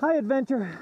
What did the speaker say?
Hi, adventure.